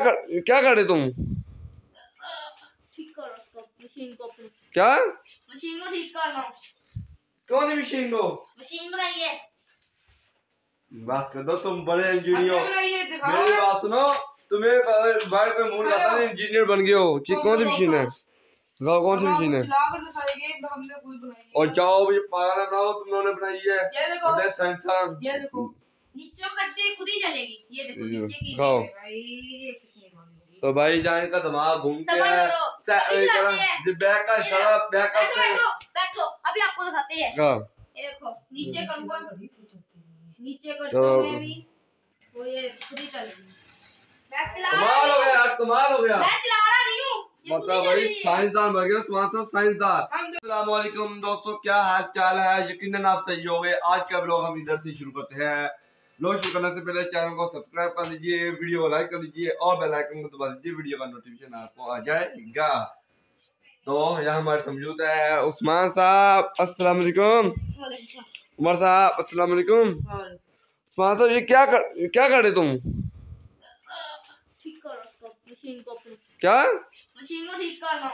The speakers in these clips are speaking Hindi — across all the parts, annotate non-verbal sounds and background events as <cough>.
कर, क्या कर रहे तुम? ठीक करो उसको मशीन को क्या? मशीन को ठीक कर करना कौन सी मशीन को? मशीन बनाइए। बात कर दो तुम बड़े इंजीनियर हो। मेरी बात सुनो तुम्हें बाहर पे मुँह लगाता नहीं इंजीनियर बन गए हो। कौन सी मशीन है? बताओ कौन सी मशीन है? है। और जाओ मुझे पागल ना बनाओ तुम लोगों ने बनाई है। ये देखो। ये देखो। नीचे कटते खुद ही चलेगी। ये देखो नीचे की तो भाई जाने का दिमाग घूम के है। है। बैक का सारा बैक का बैठो अभी आपको दिखाते हैं। ये देखो नीचे करूँगा नीचे तो- मैं भी। वो ये ही चला कमाल हो गया यार कमाल हो गया। मैं चला रहा नहीं हूँ ही मतलब भाई साइंसदान बन गया साहब साइंसदान। दोस्तों क्या हाल चाल है? यकीनन आप सही हो गए आज का ब्लॉग हम इधर से शुरू करते हैं। शुरू करने से पहले चैनल को सब्सक्राइब कर लीजिए वीडियो को लाइक कर लीजिए और बेल आइकन को दबा दीजिए वीडियो का नोटिफिकेशन आपको आ जाएगा। तो यहाँ हमारे समझौता है उस्मान साहब अस्सलाम वालेकुम। उमर साहब अस्सलाम वालेकुम। उस्मान साहब ये क्या कर क्या कर रहे तुम? ठीक करो मशीन को अपनी क्या? मशीन को ठीक करना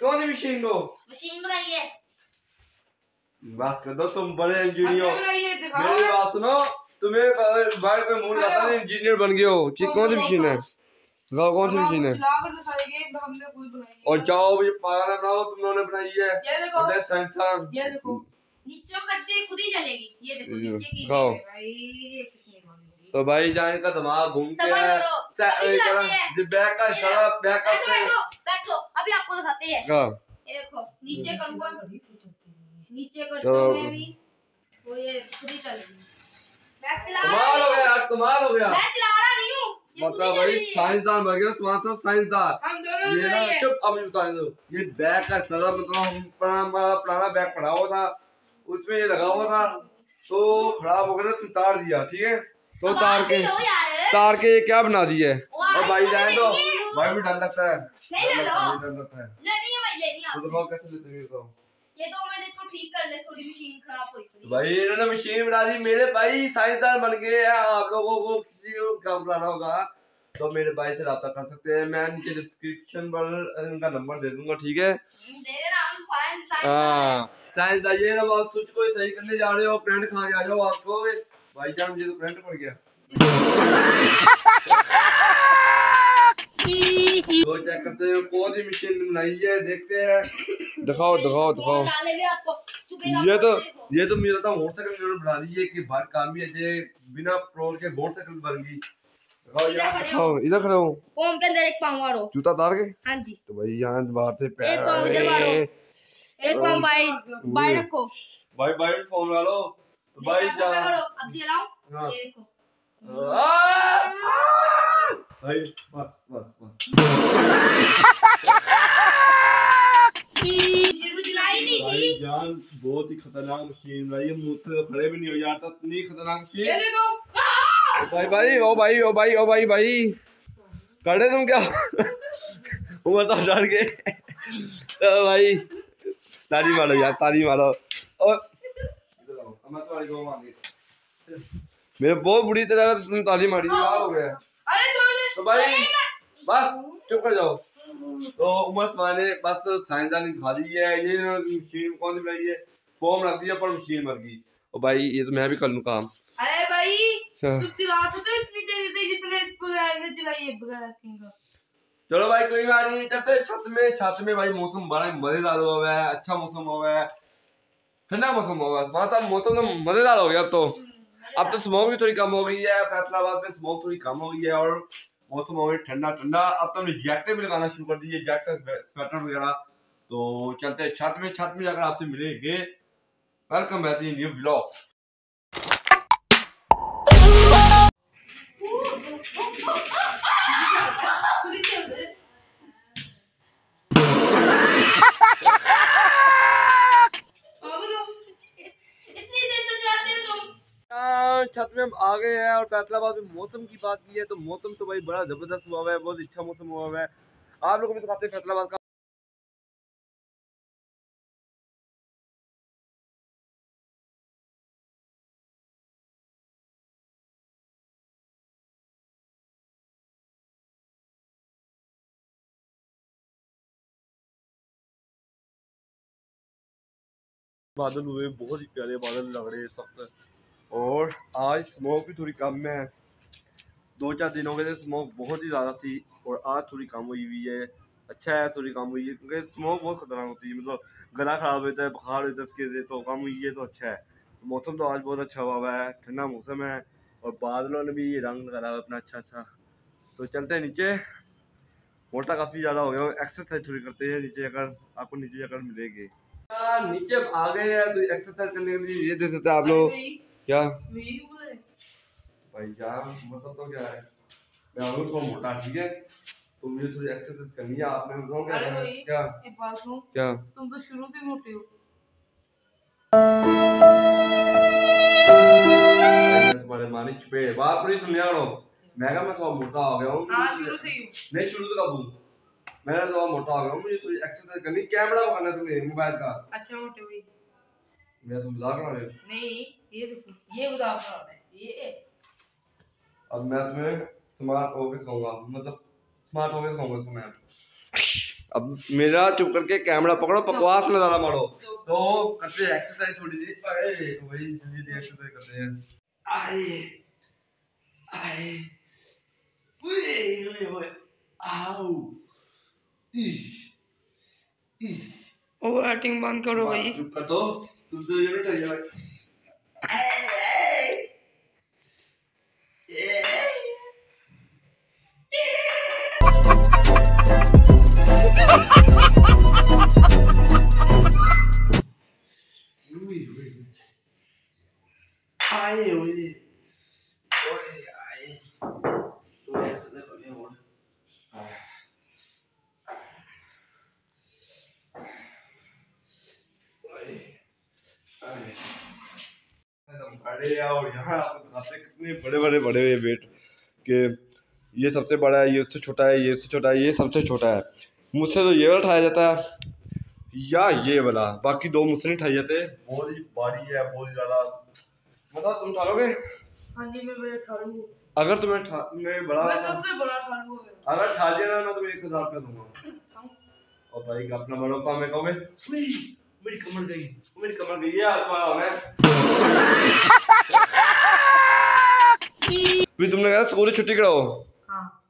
कौन सी मशीन को? मशीन बनाइए बात कर दो तुम बड़े इंजीनियर मेरी बात सुनो। तुम्हें बाहर पे मुँह लगाता इंजीनियर बन गए हो। कौन सी मशीन है? बताओ कौन सी मशीन है? हमने कोई बनाई है। और जाओ मुझे पागल ना बनाओ तुम लोगों ने बनाई है। ये देखो। ये देखो। नीचे कटते खुद ही चलेगी। ये देखो नीचे की है। तो भाई जाने का दिमाग घूम के है। अभी ये करा- लाती है। जो बैक का सारा बैक का बैठो बैठो बैठो। अभी आपको दिखाते हैं। ये देखो नीचे करूँगा। नीचे करता तो- भी। वो ये खुद ही चलेगी। कमाल हो गया यार कमाल हो गया। मैं चला रहा नहीं हूँ। ये मतलब भाई साइंसदान बन गया साहब साइंसदान। हम दोनों ये ना चुप अब बता दो ये बैग का मतलब पुराना हमारा पुराना बैग पड़ा हुआ था उसमें ये लगा हुआ था तो खराब हो गया तो तार दिया ठीक है? तो तार के तार के ये क्या बना वो आप और भाई जाए तो भाई भी डर लगता है। डर है। है है। तो कैसे लेते तो ये मिनट इसको ठीक कर ले थोड़ी मशीन खराब हुई भाई इन्होंने मशीन बना दी। मेरे भाई साइंसदान बन गए हैं। आप लोगों को किसी को काम बनाना होगा? तो मेरे भाई से रब्ता कर सकते हैं। मैं नीचे डिस्क्रिप्शन पर इनका नंबर दे दूँगा ठीक है? दे देना हम फाइन साइन हाँ। साइंस ये ना बस स्विच को सही करने जा रहे हो। करंट खा के आ जाओ आपको। भाई जान मुझे तो करंट पड़ गया। <laughs> तो चेक करते हैं कौन सी मशीन बनाई है? देखते हैं। दिखाओ दिखाओ दिखाओ। ये तो ये तो मुझे लगता है मोटरसाइकिल इन्होंने बना दी है कि बाहर काम भी है बिना पेट्रोल के मोटरसाइकिल बन गई। दिखाओ इधर यार खड़े इधर खड़े हो। ओम के अंदर एक पाँव मारो। जूता तार के? हाँ जी। तो भाई यहाँ बाहर से पैर एक पाँव इधर मारो। एक पाँव बाई बाई रखो। भाई भाई फ़ोन ला लो तो भाई जा। अब दिलाऊं हाँ। ये देखो। भाई बस बस बस। भाई जान बहुत ही खतरनाक मशीन भाई ये तो खड़े भी नहीं हो जाता इतनी खतरनाक ये मशीन देखो भाई भाई ओ भाई ओ भाई ओ भाई भाई। करे तुम क्या? वो बताओ डर के ओ भाई। ताली मारो यार ताली मारो। और मेरे बहुत बुरी तरह से तुमने ताली मारी। हो गया अरे छोड़ दे। तो भाई बस। चुप कर जाओ। तो उमर ने बस साइंसदानी दिखा दी है। ये मशीन कौन सी बनाई है? फॉर्म रख दिया पर मशीन मर गई। और भाई ये तो मैं भी कर लूँ काम। अरे भाई अच्छा। तुम तो इतनी तेज़ी से जितने है किंग चलो भाई कोई बात नहीं चलते छत में। छत में भाई मौसम बड़ा मज़ेदार हुआ है अच्छा मौसम हुआ है। ठंडा मौसम हुआ है वहाँ तक मौसम तो मज़ेदार हो गया अब तो। अब तो स्मोक भी थोड़ी कम हो गई है फैसलाबाद में स्मोक थोड़ी कम हो गई है और मौसम हो गया ठंडा ठंडा। अब तो हमने जैकेट भी लगाना शुरू कर दीजिए जैकेट स्वेटर वगैरह। तो चलते हैं छत में। छत में जाकर आपसे मिलेंगे। वेलकम बैक न्यू ब्लॉग दोस्तों छत में हम आ गए हैं और फैसलाबाद में मौसम की बात की है तो मौसम तो भाई बड़ा ज़बरदस्त हुआ हुआ है, बहुत अच्छा मौसम हुआ है। आप लोगों को भी दिखाते हैं फैसलाबाद का। बादल हुए, बहुत ही प्यारे बादल लग रहे हैं सब और आज स्मोक भी थोड़ी कम है। दो चार दिन हो गए थे स्मोक बहुत ही ज़्यादा थी और आज थोड़ी कम हुई हुई है। अच्छा है, थोड़ी कम हुई है, क्योंकि स्मोक बहुत खतरनाक होती है। मतलब गला खराब होता है, बुखार होता है, उसके से तो कम हुई है तो अच्छा है। मौसम तो आज बहुत अच्छा हुआ हुआ है, ठंडा मौसम है और बादलों ने भी ये रंग करा हुआ है अपना अच्छा अच्छा। तो चलते हैं नीचे। मोटा काफ़ी ज़्यादा हो गया एक्सरसाइज थोड़ी करते हैं, नीचे अगर आपको नीचे अगर मिलेगी। नीचे आ गए हैं तो एक्सरसाइज करने के लिए ये दे सकते हैं आप लोग। क्या? भाई यार मतलब तो क्या है? मैं हूँ थोड़ा मोटा ठीक है? तो मुझे थोड़ी एक्सरसाइज करनी है आपने बताओ क्या करना है? क्या? एक बात सुनो। क्या? तुम तो शुरू से मोटे हो। तुम्हारे मानी छुपे बात पूरी सुन लिया करो। मैं कहा मैं थोड़ा मोटा हो गया हूँ हाँ शुरू से ही हो। नहीं शुरू से कब हूँ मैं थोड़ा मोटा हो गया हूँ मुझे थोड़ी एक्सरसाइज करनी कैमरा करना है तुम्हें मोबाइल का। अच्छा मोटे भाई मैं तुम मज़ाक बना रहे हो। नहीं ये देखो ये रहा है ये अब मैं तुम्हें स्मार्ट होके दिखाऊँगा मतलब स्मार्ट होके दिखाऊँगा तुम्हें अब मेरा चुप करके कैमरा पकड़ो बकवास में ज़्यादा मारो। तो करते हैं एक्सरसाइज थोड़ी सी। अरे तो वही जल्दी जल्दी एक्सरसाइज करते हैं। आए आए। ओए ओए ओए आओ। ई ई ओवर एक्टिंग बंद करो भाई। चुप कर दो तुम तो ये नहीं भाई आए ओए ओए आए तो ऐसे देखो ये और ओए आए बड़े और यहाँ आपको दिखाते कितने बड़े बड़े बड़े हुए वेट के ये सबसे बड़ा है ये उससे छोटा है ये उससे छोटा है ये सबसे छोटा है। मुझसे तो ये वाला उठाया जाता है। या ये वाला बाकी दो मुझसे नहीं उठाए जाते। बहुत ही भारी है बहुत ही ज़्यादा। मतलब तुम उठा लोगे हाँ जी मैं अगर तुम्हें ठा- मैं बड़ा मैं सबसे बड़ा हूँ अगर ठा दिया ना मैं तुम्हें एक हज़ार रुपया दूँगा। और भाई अपना बड़ों का मैं कहोगे मेरी कमर गई मेरी कमर गई ये हाथ मारा मैं भी तुमने कहा स्कूल से छुट्टी कराओ। हाँ।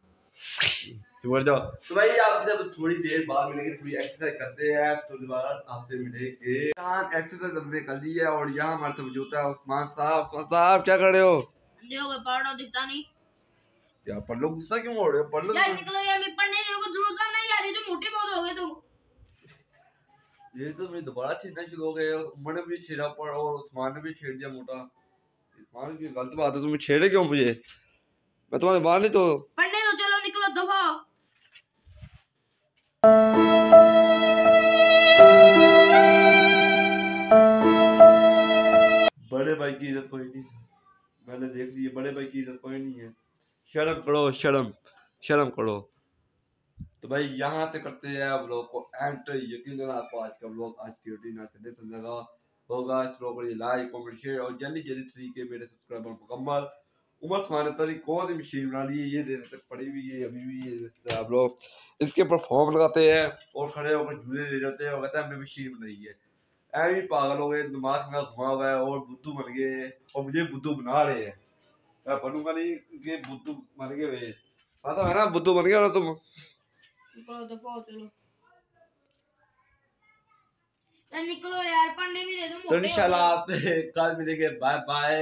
जाओ। तो भाई आपसे अब थोड़ी देर बाद मिलेंगे थोड़ी एक्सरसाइज करते हैं तो दोबारा आपसे मिलेंगे। यहाँ एक्सरसाइज हमने कर ली है और यहाँ हमारे साथ मौजूद है उस्मान साहब। उस्मान साहब क्या कर रहे हो? पढ़ो दिखता नहीं। यार पढ़ लो गुस्सा क्यों हो रहे हो? पढ़ लो यार तो। निकलो यार मैं पढ़ने की ज़रूरत नहीं यार ये तो मोटे बहुत हो गए तुम। ये तो मुझे दोबारा छेड़ना शुरू हो गए उमर ने भी छेड़ा पर और उस्मान ने भी छेड़ दिया मोटा। उस्मान की गलत बात है तुम छेड़े क्यों मुझे? मैं तुम्हारे बाहर नहीं तो पढ़ने तो चलो निकलो दफ़ा। बड़े भाई की इज़्ज़त कोई नहीं। मैंने देख ली है बड़े भाई की इज़्ज़त कोई नहीं है। शर्म करो शर्म शर्म करो। तो भाई यहाँ से करते हैं आप लोग को एंटर। यकीन आपको आज का ब्लॉग आज की रूटीन आज चलते समझेगा होगा, इस ब्लॉग को लाइक कमेंट शेयर और जल्दी जल्दी तरीके मेरे सब्सक्राइबर मुकम्मल। उमर सुमाने तरी कौन सी मशीन बना ली है? ये देर तक पड़ी हुई है, अभी भी ये आप लोग इसके ऊपर फॉर्म लगाते हैं और खड़े होकर झूले ले जाते हैं और कहते हैं, हमने मशीन बनाई है। ऐ भी पागल हो गए, दिमाग में घुमा हुआ है और बुद्धू बन गए और मुझे बुद्धू बना रहे हैं। मैं बनूँगा नहीं कि बुद्धू बन गए पता है ना, बुद्धू बन गया ना तुम? निकलो यार पंडे भी दे दो तो मोटे इंशाल्लाह। आपसे <laughs> कल मिलेंगे बाय बाय